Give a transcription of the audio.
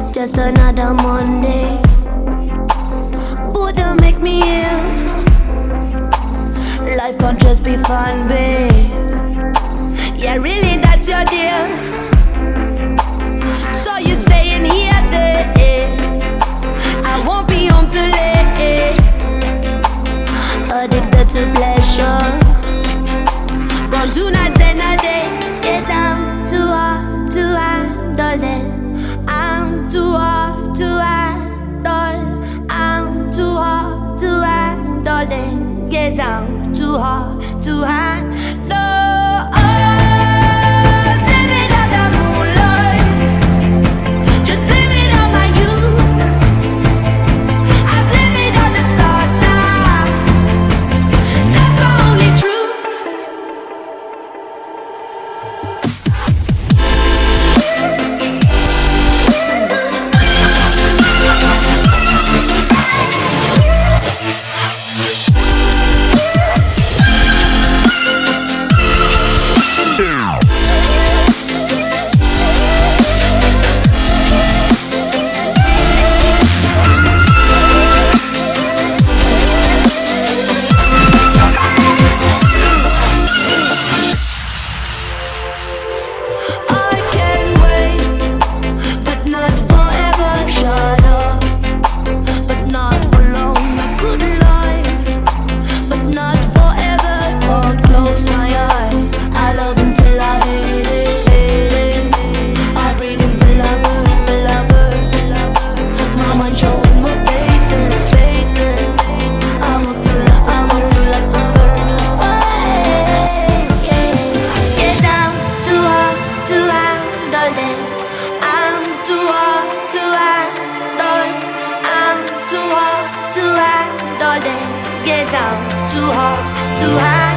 it's just another Monday. But don't make me ill. Life can't just be fun, babe. Yeah, really, that's your deal. So you staying here, there. I won't be home too late. Addicted to pleasure. Don't do tonight. days too hard, too high. too hard, too high.